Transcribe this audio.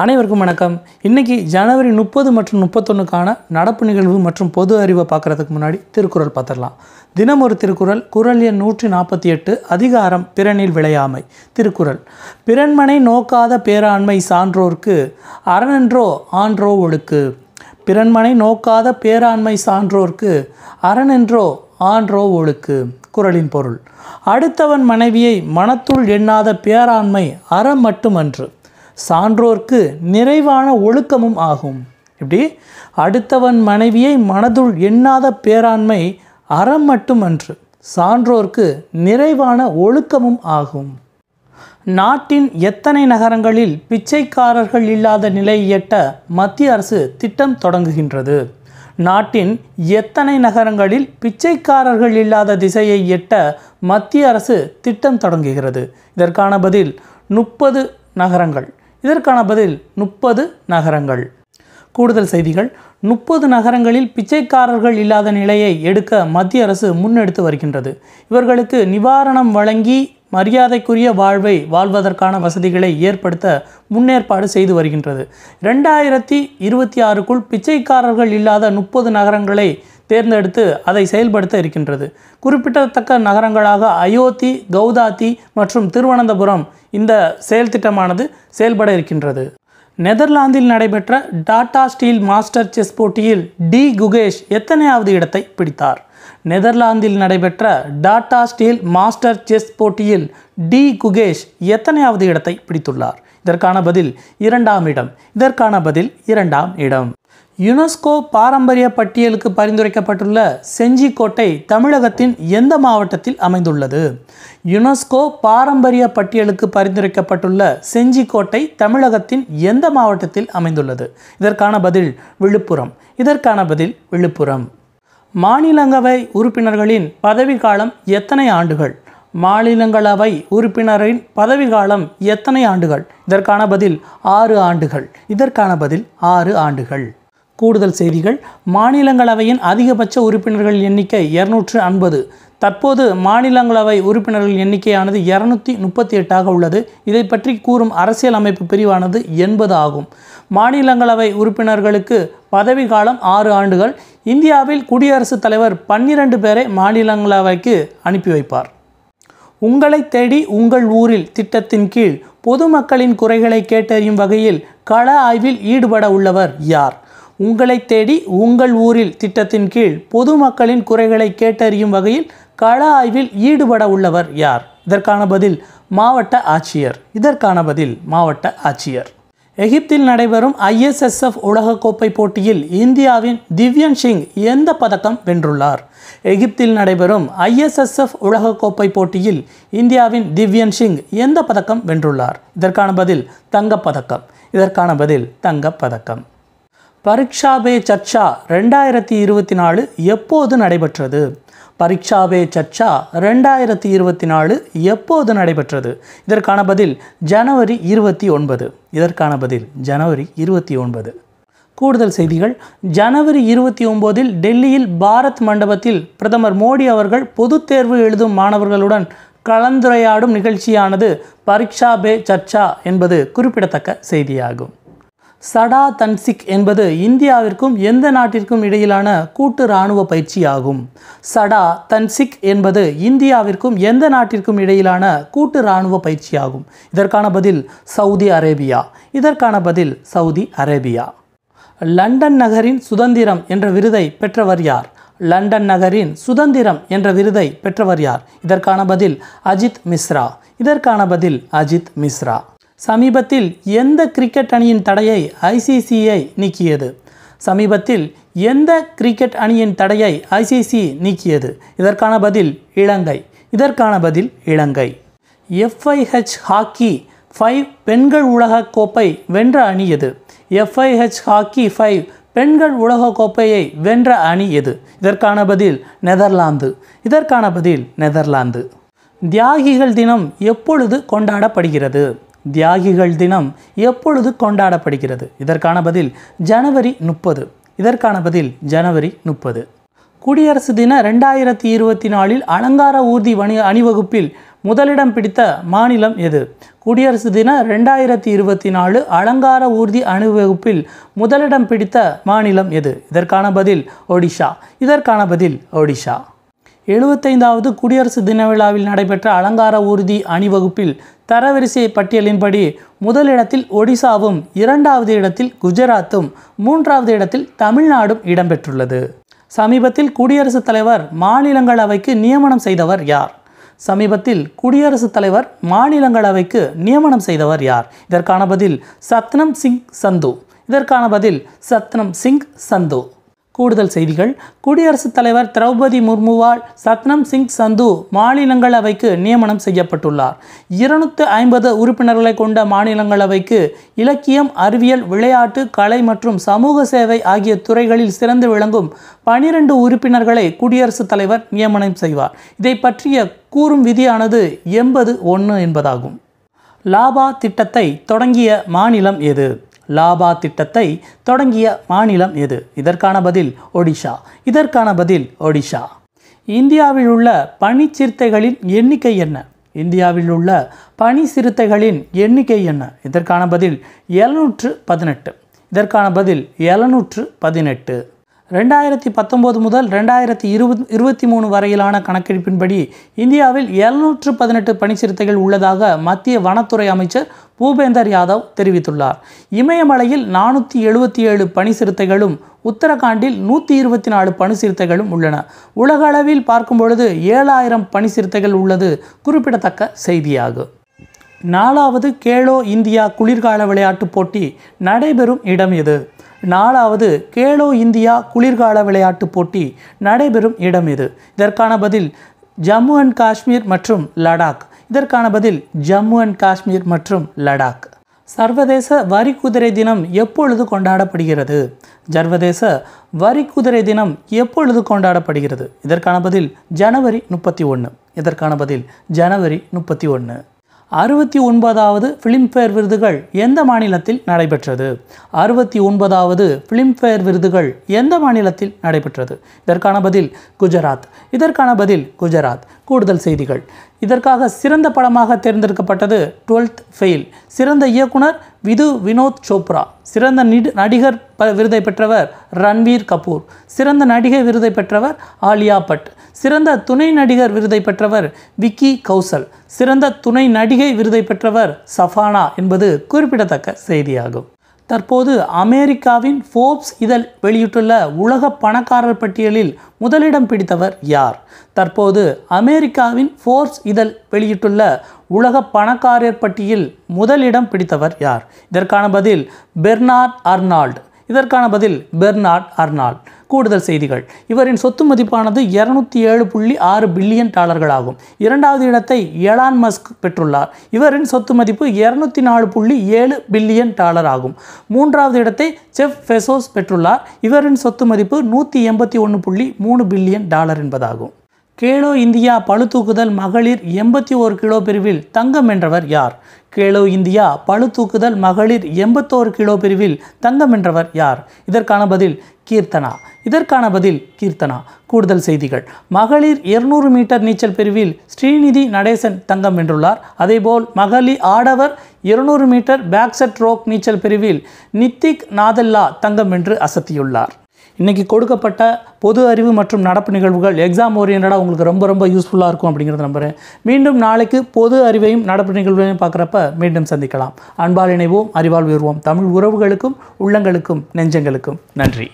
அனைவருக்கும் வணக்கம். இன்னைக்கு ஜனவரி முப்பது மற்றும் முப்பத்தொன்றுக்கான நடப்பு நிகழ்வு மற்றும் பொது அறிவை பார்க்குறதுக்கு முன்னாடி திருக்குறள் பார்த்துடலாம். தினம் ஒரு திருக்குறள் குரல் எண் நூற்றி நாற்பத்தி எட்டு அதிகாரம் பிறனில் விளையாமை திருக்குறள். பிறன்மனை நோக்காத பேராண்மை சான்றோர்க்கு அறனென்றோ ஆன்றோ ஒழுக்கு. பிறன்மனை நோக்காத பேராண்மை சான்றோர்க்கு அறனென்றோ ஆன்றோ ஒழுக்கு குறளின் பொருள். அடுத்தவன் மனைவியை மனத்துள் எண்ணாத பேராண்மை அறம் மட்டுமன்று. சான்றோர்க்கு நிறைவான ஒழுக்கமும் ஆகும். இப்படி அடுத்தவன் மனைவியை மனதுள் எண்ணாத பேராண்மை அறம் மட்டுமன்று சான்றோர்க்கு நிறைவான ஒழுக்கமும் ஆகும். நாட்டின் எத்தனை நகரங்களில் பிச்சைக்காரர்கள் இல்லாத நிலையை எட்ட மத்திய அரசு திட்டம் தொடங்குகின்றது. நாட்டின் எத்தனை நகரங்களில் பிச்சைக்காரர்கள் இல்லாத திசையை எட்ட மத்திய அரசு திட்டம் தொடங்குகிறது. இதற்கான பதில் முப்பது நகரங்கள். இதற்கான பதில் முப்பது நகரங்கள். கூடுதல் செய்திகள் முப்பது நகரங்களில் பிச்சைக்காரர்கள் இல்லாத நிலையை எடுக்க மத்திய அரசு முன்னெடுத்து வருகின்றது. இவர்களுக்கு நிவாரணம் வழங்கி மரியாதைக்குரிய வாழ்வை வாழ்வதற்கான வசதிகளை ஏற்படுத்த முன்னேற்பாடு செய்து வருகின்றது. ரெண்டாயிரத்தி இருபத்தி ஆறுக்குள் பிச்சைக்காரர்கள் இல்லாத முப்பது நகரங்களை தேர்ந்தெடுத்து அதை செயல்படுத்த இருக்கின்றது. குறிப்பிடத்தக்க நகரங்களாக அயோத்தி கவுதாத்தி மற்றும் திருவனந்தபுரம் இந்த செயல் திட்டமானது செயல்பட இருக்கின்றது. நெதர்லாந்தில் நடைபெற்ற டாடா ஸ்டீல் மாஸ்டர் செஸ் போட்டியில் டி குகேஷ் எத்தனையாவது இடத்தை பிடித்தார்? நெதர்லாந்தில் நடைபெற்ற டாடா ஸ்டீல் மாஸ்டர் செஸ் போட்டியில் டி குகேஷ் எத்தனையாவது இடத்தை பிடித்துள்ளார்? இதற்கான பதில் இரண்டாம் இடம். இதற்கான பதில் இரண்டாம் இடம். யுனெஸ்கோ பாரம்பரிய பட்டியலுக்கு பரிந்துரைக்கப்பட்டுள்ள செஞ்சிக்கோட்டை தமிழகத்தின் எந்த மாவட்டத்தில் அமைந்துள்ளது? யுனெஸ்கோ பாரம்பரிய பட்டியலுக்கு பரிந்துரைக்கப்பட்டுள்ள செஞ்சிக்கோட்டை தமிழகத்தின் எந்த மாவட்டத்தில் அமைந்துள்ளது? இதற்கான பதில் விழுப்புரம். இதற்கான பதில் விழுப்புரம். மாநிலங்களவை உறுப்பினர்களின் பதவிக்காலம் எத்தனை ஆண்டுகள்? மாநிலங்களவை உறுப்பினரின் பதவிக்காலம் எத்தனை ஆண்டுகள்? இதற்கான பதில் ஆறு ஆண்டுகள். இதற்கான பதில் ஆறு ஆண்டுகள். கூடுதல் செய்திகள். மாநிலங்களவையின் அதிகபட்ச உறுப்பினர்கள் எண்ணிக்கை இருநூற்று ஐம்பது. தற்போது மாநிலங்களவை உறுப்பினர்கள் எண்ணிக்கையானது இரநூத்தி முப்பத்தி எட்டாக உள்ளது. இதை பற்றி கூறும் அரசியல் அமைப்பு பிரிவானது எண்பது ஆகும். மாநிலங்களவை உறுப்பினர்களுக்கு பதவி காலம் ஆறு ஆண்டுகள். இந்தியாவில் குடியரசுத் தலைவர் பன்னிரண்டு பேரை மாநிலங்களவைக்கு அனுப்பி வைப்பார். உங்களை தேடி உங்கள் ஊரில் திட்டத்தின் கீழ் பொதுமக்களின் குறைகளை கேட்டறியும் வகையில் கள ஆய்வில் ஈடுபட உள்ளவர் யார்? உங்களை தேடி உங்கள் ஊரில் திட்டத்தின் கீழ் பொதுமக்களின் குறைகளை கேட்டறியும் வகையில் கள ஆய்வில் ஈடுபட உள்ளவர் யார்? இதற்கான பதில் மாவட்ட ஆட்சியர். இதற்கான பதில் மாவட்ட ஆட்சியர். எகிப்தில் நடைபெறும் ஐஎஸ்எஸ்எஃப் உலகக்கோப்பை போட்டியில் இந்தியாவின் திவ்யன் சிங் எந்த பதக்கம் வென்றுள்ளார்? எகிப்தில் நடைபெறும் ஐஎஸ்எஸ்எஃப் உலகக்கோப்பை போட்டியில் இந்தியாவின் திவ்யன் சிங் எந்த பதக்கம் வென்றுள்ளார்? இதற்கான பதில் தங்கப்பதக்கம். இதற்கான பதில் தங்கப்பதக்கம். பரீட்சா பே சர்ச்சா ரெண்டாயிரத்தி இருபத்தி நாலு எப்போது நடைபெற்றது? பரீட்சாவே சர்ச்சா ரெண்டாயிரத்தி இருபத்தி நாலு எப்போது நடைபெற்றது? இதற்கான பதில் ஜனவரி இருபத்தி ஒன்பது. இதற்கான பதில் ஜனவரி இருபத்தி ஒன்பது. கூடுதல் செய்திகள். ஜனவரி இருபத்தி ஒம்போதில் டெல்லியில் பாரத் மண்டபத்தில் பிரதமர் மோடி அவர்கள் பொதுத் தேர்வு எழுதும் மாணவர்களுடன் கலந்துரையாடும் நிகழ்ச்சியானது பரீட்சா பே சர்ச்சா என்பது குறிப்பிடத்தக்க செய்தியாகும். சடா தன்சிக் என்பது இந்தியாவிற்கும் எந்த நாட்டிற்கும் இடையிலான கூட்டு இராணுவ பயிற்சியாகும். சடா தன்சிக் என்பது இந்தியாவிற்கும் எந்த நாட்டிற்கும் இடையிலான கூட்டு இராணுவ பயிற்சியாகும். இதற்கான பதில் சவுதி அரேபியா. இதற்கான பதில் சவுதி அரேபியா. லண்டன் நகரின் சுதந்திரம் என்ற விருதை பெற்றவர் யார்? லண்டன் நகரின் சுதந்திரம் என்ற விருதை பெற்றவர் யார்? இதற்கான பதில் அஜித் மிஸ்ரா. இதற்கான பதில் அஜித் மிஸ்ரா. சமீபத்தில் எந்த கிரிக்கெட் அணியின் தடையை ஐசிசிஐ நீக்கியது? சமீபத்தில் எந்த கிரிக்கெட் அணியின் தடையை ஐசிசி நீக்கியது? இதற்கான பதில் இலங்கை. இதற்கான பதில் இலங்கை. எஃப்ஐஹெச் ஹாக்கி ஃபைவ் பெண்கள் உலகக் கோப்பை வென்ற அணி எது? எஃப்ஐஹெச் ஹாக்கி ஃபைவ் பெண்கள் உலகக் கோப்பையை வென்ற அணி எது? இதற்கான பதில் நெதர்லாந்து. இதற்கான பதில் நெதர்லாந்து. தியாகிகள் தினம் எப்பொழுது கொண்டாடப்படுகிறது? தியாகிகள் தினம் எப்பொழுது கொண்டாடப்படுகிறது? இதற்கான பதில் ஜனவரி முப்பது. இதற்கான பதில் ஜனவரி முப்பது. குடியரசு தின ரெண்டாயிரத்தி இருபத்தி நாலில் அலங்கார ஊர்தி வணி அணிவகுப்பில் முதலிடம் பிடித்த மாநிலம் எது? குடியரசு தின ரெண்டாயிரத்தி இருபத்தி நாலு அலங்கார ஊர்தி அணிவகுப்பில் முதலிடம் பிடித்த மாநிலம் எது? இதற்கான பதில் ஒடிஷா. இதற்கான பதில் ஒடிஷா. எழுபத்தைந்தாவது குடியரசு தின விழாவில் நடைபெற்ற அலங்கார ஊர்தி அணிவகுப்பில் தரவரிசை பட்டியலின்படி முதலிடத்தில் ஒடிசாவும் இரண்டாவது இடத்தில் குஜராத்தும் மூன்றாவது இடத்தில் தமிழ்நாடும் இடம்பெற்றுள்ளது. சமீபத்தில் குடியரசுத் தலைவர் மாநிலங்களவைக்கு நியமனம் செய்தவர் யார்? சமீபத்தில் குடியரசுத் தலைவர் மாநிலங்களவைக்கு நியமனம் செய்தவர் யார்? இதற்கான பதில் சத்னம் சிங் சந்து. இதற்கான பதில் சத்னம் சிங் சந்து. கூடுதல் செய்திகள். குடியரசுத் தலைவர் திரௌபதி முர்முவால் சத்னம் சிங் சந்து மாநிலங்களவைக்கு நியமனம் செய்யப்பட்டுள்ளார். இருநூற்று ஐம்பது உறுப்பினர்களை கொண்ட மாநிலங்களவைக்கு இலக்கியம் அறிவியல் விளையாட்டு கலை மற்றும் சமூக சேவை ஆகிய துறைகளில் சிறந்து விளங்கும் பனிரெண்டு உறுப்பினர்களை குடியரசுத் தலைவர் நியமனம் செய்வார். இதை பற்றிய கூறும் விதியானது எண்பது ஒன்று என்பதாகும். லாபா திட்டத்தை தொடங்கிய மாநிலம் எது? லாபா திட்டத்தை தொடங்கிய மாநிலம் எது? இதற்கான பதில் ஒடிஷா. இதற்கான பதில் ஒடிஷா. இந்தியாவில் உள்ள பனிச்சிறுத்தைகளின் எண்ணிக்கை என்ன? இந்தியாவில் உள்ள பனி சிறுத்தைகளின் எண்ணிக்கை என்ன? இதற்கான பதில் எழுநூற்று பதினெட்டு. இதற்கான பதில் எழுநூற்று பதினெட்டு. ரெண்டாயிரத்தி பத்தொம்போது முதல் ரெண்டாயிரத்தி இருபது இருபத்தி மூணு வரையிலான கணக்கெடுப்பின்படி இந்தியாவில் எழுநூற்று பதினெட்டு பனிச்சிறுத்தைகள் உள்ளதாக மத்திய வனத்துறை அமைச்சர் பூபேந்தர் யாதவ் தெரிவித்துள்ளார். இமயமலையில் நானூற்றி எழுபத்தி ஏழு பனிச்சிறுத்தைகளும் உத்தரகாண்டில் நூற்றி இருபத்தி நாலு பனிச்சிறுத்தைகளும் உள்ளன. உலக அளவில் பார்க்கும் பொழுது ஏழாயிரம் பனிச்சிறுத்தைகள் உள்ளது குறிப்பிடத்தக்க செய்தியாகும் நாலாவது கேலோ இந்தியா குளிர்கால விளையாட்டுப் போட்டி நடைபெறும் இடம் எது? நாலாவது கேலோ இந்தியா குளிர்கால விளையாட்டுப் போட்டி நடைபெறும் இடம் இது. இதற்கான பதில் ஜம்மு அண்ட் காஷ்மீர் மற்றும் லடாக். இதற்கான பதில் ஜம்மு அண்ட் காஷ்மீர் மற்றும் லடாக். சர்வதேச வரிக்குதிரை தினம் எப்பொழுது கொண்டாடப்படுகிறது? சர்வதேச வரிக்குதிரை தினம் எப்பொழுது கொண்டாடப்படுகிறது? இதற்கான பதில் ஜனவரி முப்பத்தி ஒன்று இதற்கான பதில் ஜனவரி முப்பத்தி ஒன்று அறுபத்தி ஒன்பதாவது ஃபிலிம்ஃபேர் விருதுகள் எந்த மாநிலத்தில் நடைபெற்றது? அறுபத்தி ஒன்பதாவது ஃபிலிம்ஃபேர் விருதுகள் எந்த மாநிலத்தில் நடைபெற்றது? இதற்கான பதில் குஜராத். இதற்கான பதில் குஜராத். கூடுதல் செய்திகள். இதற்காக சிறந்த படமாக தேர்ந்தெடுக்கப்பட்டது டுவெல்த் ஃபெயில். சிறந்த இயக்குனர் விது வினோத் சோப்ரா. சிறந்த நிடு நடிகர் ப விருதை பெற்றவர் ரன்வீர் கபூர். சிறந்த நடிகை விருதை பெற்றவர் ஆலியா பட். சிறந்த துணை நடிகர் விருதை பெற்றவர் விக்கி கௌசல். சிறந்த துணை நடிகை விருதை பெற்றவர் சஃபானா என்பது குறிப்பிடத்தக்க செய்தியாகும். தற்போது அமெரிக்காவின் ஃபோர்ப்ஸ் இதழ் வெளியிட்டுள்ள உலக பணக்காரர் பட்டியலில் முதலிடம் பிடித்தவர் யார்? தற்போது அமெரிக்காவின் ஃபோர்ப்ஸ் இதழ் வெளியிட்டுள்ள உலக பணக்காரர் பட்டியலில் முதலிடம் பிடித்தவர் யார்? இதற்கான பதில் பெர்னார்ட் அர்னால்ட். இதற்கான பதில் பெர்னார்ட் அர்னால்ட். கூடுதல் செய்திகள். இவரின் சொத்து மதிப்பானது இருநூத்தி ஏழு புள்ளி ஆறு பில்லியன் டாலர்கள் ஆகும் இரண்டாவது இடத்தை எலான் மஸ்க் பெற்றுள்ளார். இவரின் சொத்து மதிப்பு இருநூத்தி நாலு புள்ளி ஏழு பில்லியன் டாலர் ஆகும் மூன்றாவது இடத்தை செஃப் ஃபெசோஸ் பெற்றுள்ளார். இவரின் சொத்து மதிப்பு நூற்றி எண்பத்தி ஒன்று புள்ளி மூணு பில்லியன் டாலர் என்பதாகும். கேலோ இந்தியா பளுதூக்குதல் மகளிர் எண்பத்தி ஓரு கிலோ பிரிவில் தங்கம் வென்றவர் யார்? கேலோ இந்தியா பளுதூக்குதல் மகளிர் எண்பத்தோரு கிலோ பிரிவில் தங்கம் வென்றவர் யார்? இதற்கான பதில் கீர்த்தனா. இதற்கான பதில் கீர்த்தனா. கூடுதல் செய்திகள். மகளிர் இருநூறு மீட்டர் நீச்சல் பிரிவில் ஸ்ரீநிதி நடேசன் தங்கம் வென்றுள்ளார். அதேபோல் மகளிர் ஆடவர் இருநூறு மீட்டர் பேக்செட் ரோக் நீச்சல் பிரிவில் நித்திக் நாதல்லா தங்கம் வென்று அசத்தியுள்ளார். இன்றைக்கி கொடுக்கப்பட்ட பொது அறிவு மற்றும் நடப்பு நிகழ்வுகள் எக்ஸாம் ஓரியன்டாக உங்களுக்கு ரொம்ப ரொம்ப யூஸ்ஃபுல்லாக இருக்கும் அப்படிங்கிறத நம்புகிறேன் மீண்டும் நாளைக்கு பொது அறிவையும் நடப்பு நிகழ்வுகளையும் பார்க்குறப்ப மீண்டும் சந்திக்கலாம். அன்பால் இணைவோம் அறிவால் உயர்வோம். தமிழ் உறவுகளுக்கும் உள்ளங்களுக்கும் நெஞ்சங்களுக்கும் நன்றி.